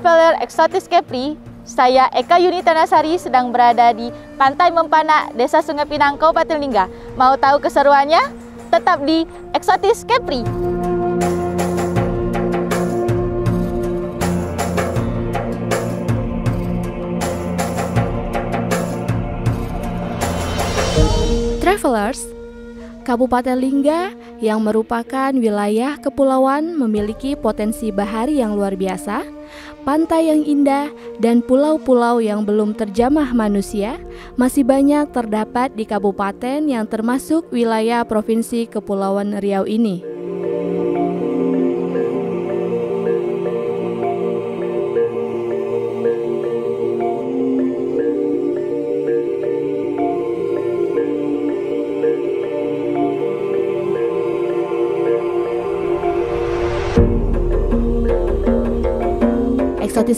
Traveler Exotis Kepri, saya Eka Yunita Nasari sedang berada di Pantai Mempanak, Desa Sungai Pinang, Kabupaten Lingga. Mau tahu keseruannya? Tetap di Exotis Kepri. Travelers, Kabupaten Lingga yang merupakan wilayah kepulauan memiliki potensi bahari yang luar biasa, pantai yang indah, dan pulau-pulau yang belum terjamah manusia masih banyak terdapat di kabupaten yang termasuk wilayah Provinsi Kepulauan Riau ini.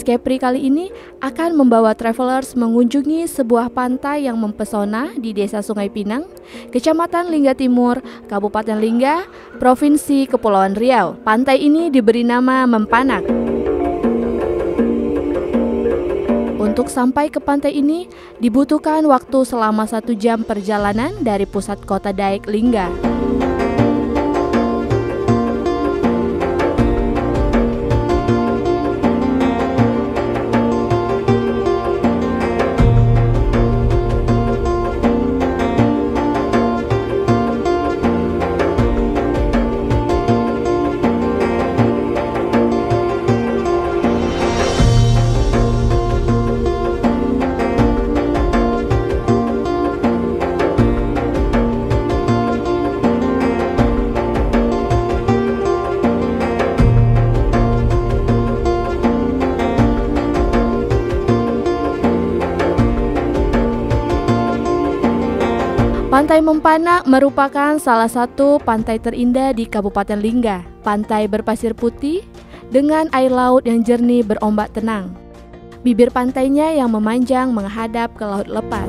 Kepri kali ini akan membawa travelers mengunjungi sebuah pantai yang mempesona di Desa Sungai Pinang, Kecamatan Lingga Timur, Kabupaten Lingga, Provinsi Kepulauan Riau. Pantai ini diberi nama Mempanak. Untuk sampai ke pantai ini dibutuhkan waktu selama satu jam perjalanan dari pusat kota Daik Lingga. Pantai Mempanak merupakan salah satu pantai terindah di Kabupaten Lingga. Pantai berpasir putih dengan air laut yang jernih berombak tenang. Bibir pantainya yang memanjang menghadap ke laut lepas.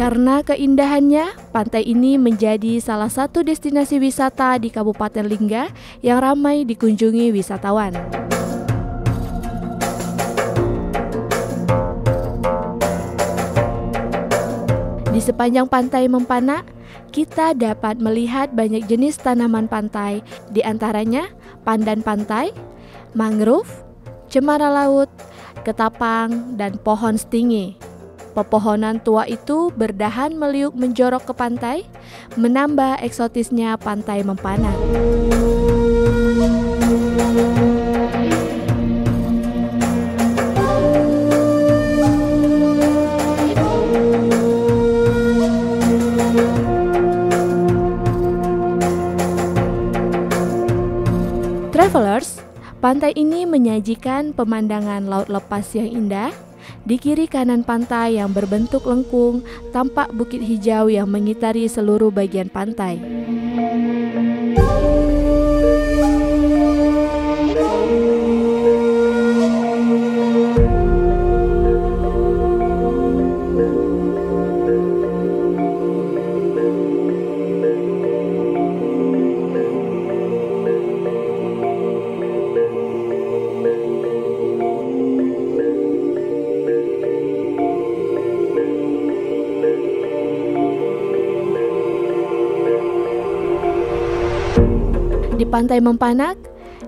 Karena keindahannya, pantai ini menjadi salah satu destinasi wisata di Kabupaten Lingga yang ramai dikunjungi wisatawan. Di sepanjang pantai Mempanak, kita dapat melihat banyak jenis tanaman pantai, di antaranya pandan pantai, mangrove, cemara laut, ketapang, dan pohon stingi. Pepohonan tua itu berdahan meliuk menjorok ke pantai, menambah eksotisnya pantai Mempanak. Travelers, pantai ini menyajikan pemandangan laut lepas yang indah, di kiri kanan pantai yang berbentuk lengkung, tampak bukit hijau yang mengitari seluruh bagian pantai. Pantai Mempanak,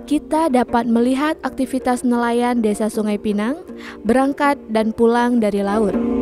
kita dapat melihat aktivitas nelayan Desa Sungai Pinang berangkat dan pulang dari laut.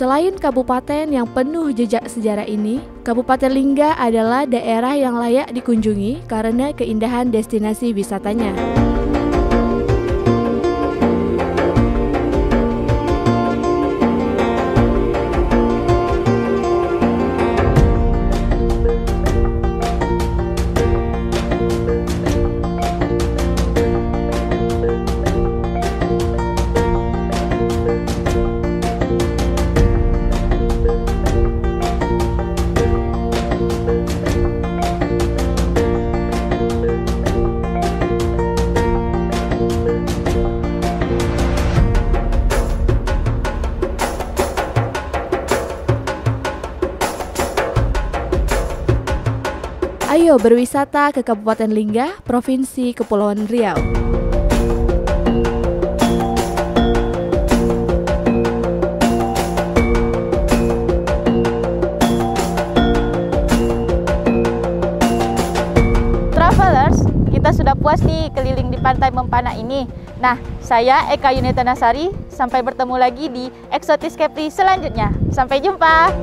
Selain kabupaten yang penuh jejak sejarah ini, Kabupaten Lingga adalah daerah yang layak dikunjungi karena keindahan destinasi wisatanya. Ayo berwisata ke Kabupaten Lingga, Provinsi Kepulauan Riau. Travelers, kita sudah puas nih keliling di Pantai Mempana ini. Nah, saya Eka Yunita Nasari, sampai bertemu lagi di Exotis Capri selanjutnya. Sampai jumpa!